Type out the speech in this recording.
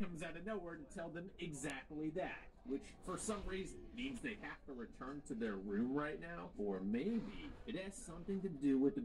comes out of nowhere to tell them exactly that, which for some reason means they have to return to their room right now, or maybe it has something to do with the